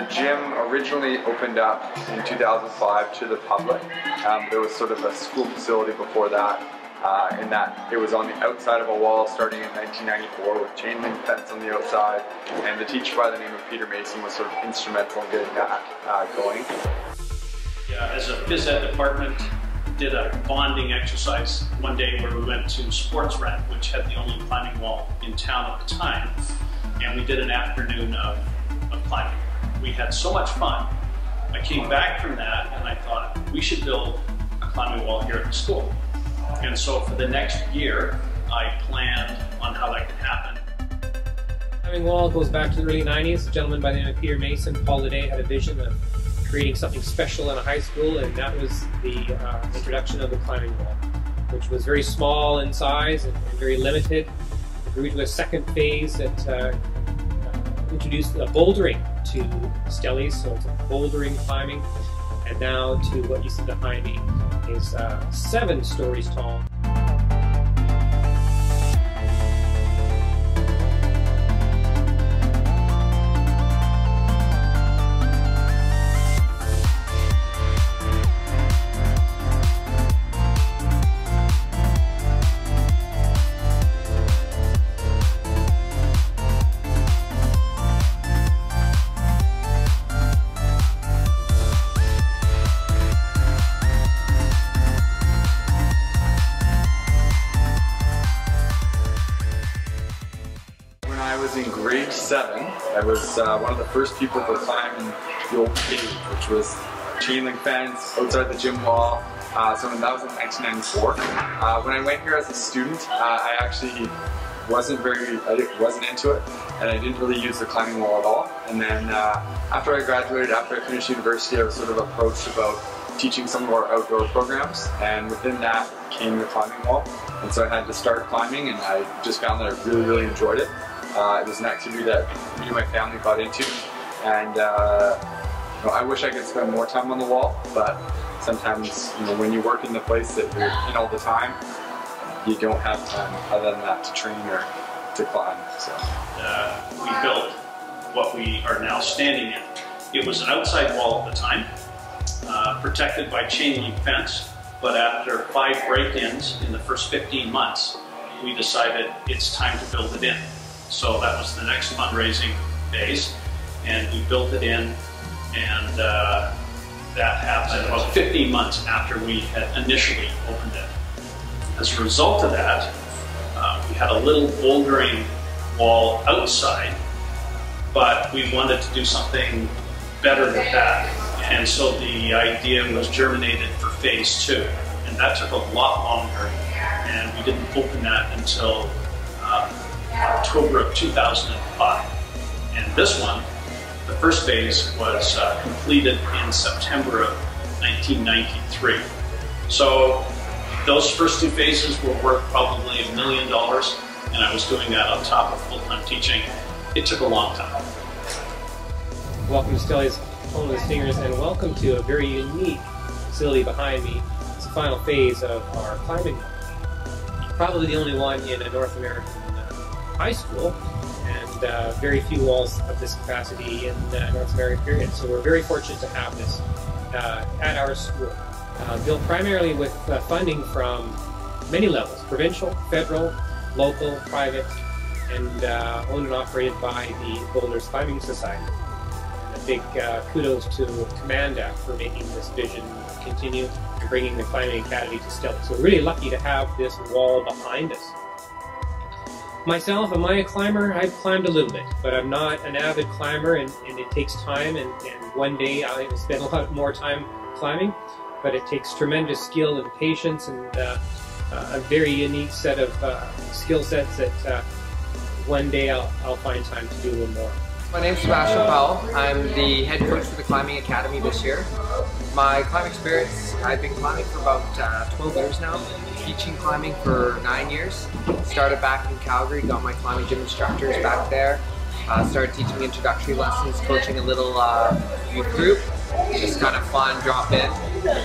the gym originally opened up in 2005 to the public. Um, there was sort of a school facility before that uh, in that it was on the outside of a wall starting in 1994 with chain link fence on the outside and the teacher by the name of Peter Mason was sort of instrumental in getting that uh, going. Yeah, as a phys ed department, did a bonding exercise one day where we went to Sports Rec, which had the only climbing wall in town at the time, and we did an afternoon of, of climbing. We had so much fun. I came back from that and I thought we should build a climbing wall here at the school. And so for the next year, I planned on how that could happen. Climbing wall goes back to the early 90s. A gentleman by the name of Peter Mason, Paul had a vision of creating something special in a high school, and that was the uh, introduction of the climbing wall, which was very small in size and, and very limited. It grew to a second phase that uh, introduced a bouldering to Stelly's, so it's bouldering climbing, and now to what you see behind me is uh, seven stories tall. Was in grade seven. I was uh, one of the first people to climb in the old cave, which was chain link fence outside the gym wall. Uh, so that was in 1994. Uh, when I went here as a student, uh, I actually wasn't very, I wasn't into it, and I didn't really use the climbing wall at all. And then uh, after I graduated, after I finished university, I was sort of approached about teaching some of our outdoor programs, and within that came the climbing wall. And so I had to start climbing, and I just found that I really, really enjoyed it. Uh, it was an activity that me and my family got into, and uh, you know, I wish I could spend more time on the wall, but sometimes you know, when you work in the place that you're in all the time, you don't have time other than that to train or to climb. So uh, we built what we are now standing in. It was an outside wall at the time, uh, protected by chain link fence, but after five break-ins in the first 15 months, we decided it's time to build it in. So that was the next fundraising phase, and we built it in, and uh, that happened about 15 months after we had initially opened it. As a result of that, uh, we had a little bouldering wall outside, but we wanted to do something better than that. And so the idea was germinated for phase two. And that took a lot longer, and we didn't open that until uh, October of 2005. And this one, the first phase, was uh, completed in September of 1993. So those first two phases were worth probably a million dollars, and I was doing that on top of full-time teaching. It took a long time. Welcome to Stelly's Home of the Stingers, and welcome to a very unique facility behind me. It's the final phase of our climbing. Probably the only one in a North American high school, and uh, very few walls of this capacity in uh, North American period. So we're very fortunate to have this uh, at our school. Uh, built primarily with uh, funding from many levels, provincial, federal, local, private, and owned and operated by the Boulders Climbing Society. And a big kudos to Commanda for making this vision continue and bringing the Climbing Academy to Stelly's. So we're really lucky to have this wall behind us. Myself, am I a climber? I've climbed a little bit, but I'm not an avid climber, and, and it takes time, and, and one day I will spend a lot more time climbing, but it takes tremendous skill and patience and uh, uh, a very unique set of uh, skill sets that uh, one day I'll, I'll find time to do a little more. My name's Sebastian Powell. I'm the head coach for the Climbing Academy this year. My climbing experience, I've been climbing for about uh, 12 years now, teaching climbing for 9 years. Started back in Calgary, got my climbing gym instructors back there. Uh, started teaching introductory lessons, coaching a little uh, youth group. Just kind of fun, drop in.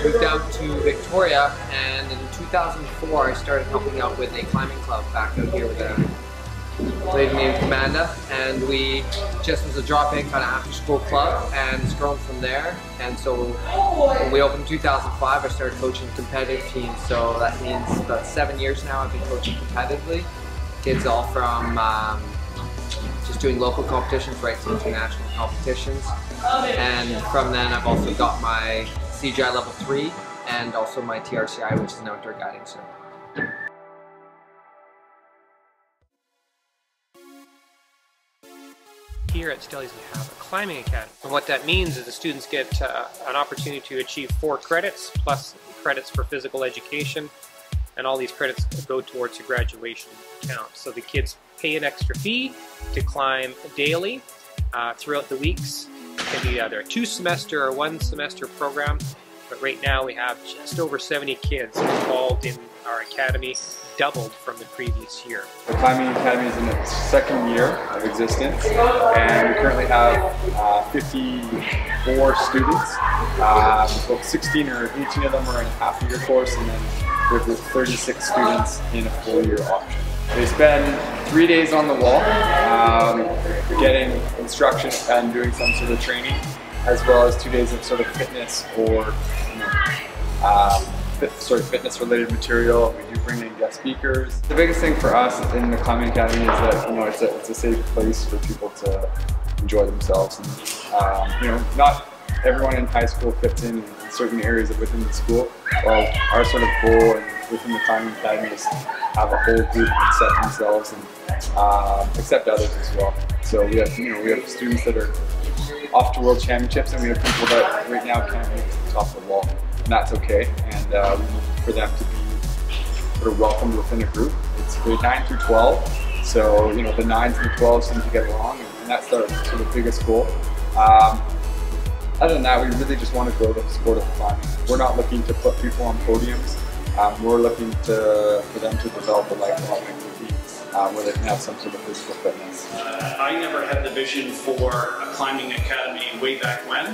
Moved out to Victoria and in 2004 I started helping out with a climbing club back out here with a lady named Amanda, and we just was a drop-in kind of after-school club, and it's grown from there. And so when we opened in 2005, I started coaching competitive teams. So that means about seven years now I've been coaching competitively. Kids all from um, just doing local competitions right to international competitions. And from then I've also got my CGI level three and also my TRCI, which is an outdoor guiding cert. Here at Stelly's we have a climbing academy. And what that means is the students get uh, an opportunity to achieve four credits plus credits for physical education and all these credits go towards a graduation count. So the kids pay an extra fee to climb daily uh, throughout the weeks. It can be either a two semester or one semester program, but right now we have just over 70 kids involved in our academy, doubled from the previous year. The Climbing Academy is in its second year of existence, and we currently have uh, 54 students. Uh, about 16 or 18 of them are in a half year course, and then we have 36 students in a full year option. They spend three days on the wall, um, getting instruction and doing some sort of training, as well as two days of sort of fitness or you know, um, fit, sort of fitness related material. We do bring in guest speakers. The biggest thing for us in the Climbing Academy is that you know it's a, it's a safe place for people to enjoy themselves. And, um, you know, not everyone in high school fits in, in certain areas within the school. Well, our sort of goal and within the Climbing Academy is have a whole group accept themselves and uh, accept others as well. So we have you know we have students that are off to world championships, and we have people that right now can't make it to the top of the wall and that's okay. And uh, we need for them to be sort of welcomed within a group. It's grade 9 through 12, so you know the 9s and the 12s seem to get along, and that's the sort of biggest goal. Um, other than that, we really just want to grow the sport of climbing. We're not looking to put people on podiums. Um, we're looking to for them to develop a lifelong activity uh, where they can have some sort of physical fitness. Uh, I never had the vision for a climbing academy way back when,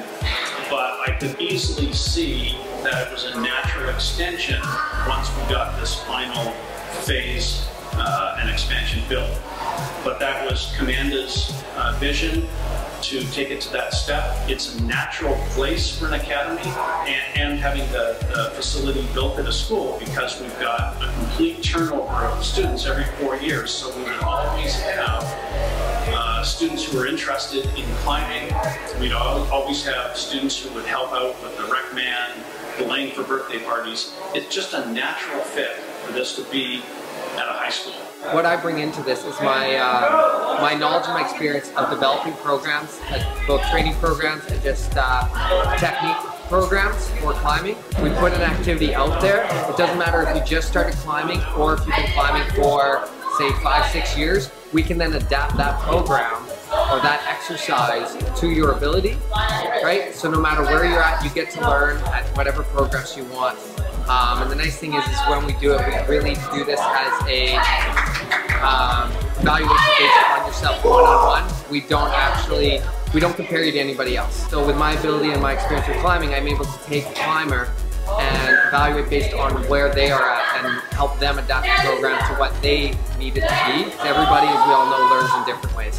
but I could easily see that it was a natural extension once we got this final phase uh, and expansion built. But that was Commanda's uh, vision to take it to that step. It's a natural place for an academy and, and having the, the, facility built at a school because we've got a complete turnover of students every four years. So we always have uh, students who are interested in climbing. We'd always have students who would help out with the rec man, belaying for birthday parties. It's just a natural fit for this to be at a high school. What I bring into this is my uh, my knowledge and my experience of developing programs, both training programs and just uh, technique programs for climbing. We put an activity out there. It doesn't matter if you just started climbing or if you've been climbing for say five, six years. We can then adapt that program or that exercise to your ability, right? So no matter where you're at, you get to learn at whatever progress you want. Um, and the nice thing is, is when we do it, we really do this as a um, evaluation based on yourself one-on-one. -on -one. We don't actually, we don't compare you to anybody else. So with my ability and my experience with climbing, I'm able to take a climber and evaluate based on where they are at and help them adapt the program to what they need it to be. Everybody, as we all know, learns in different ways.